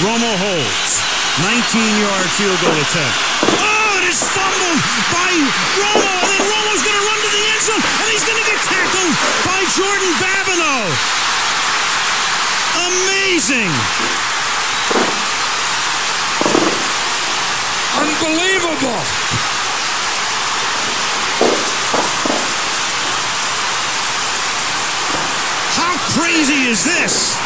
Romo holds. 19-yard field goal attempt. Oh, it is fumbled by Romo, and then Romo's going to run to the end zone, and he's going to get tackled by Jordan Babineaux. Amazing. Unbelievable. How crazy is this?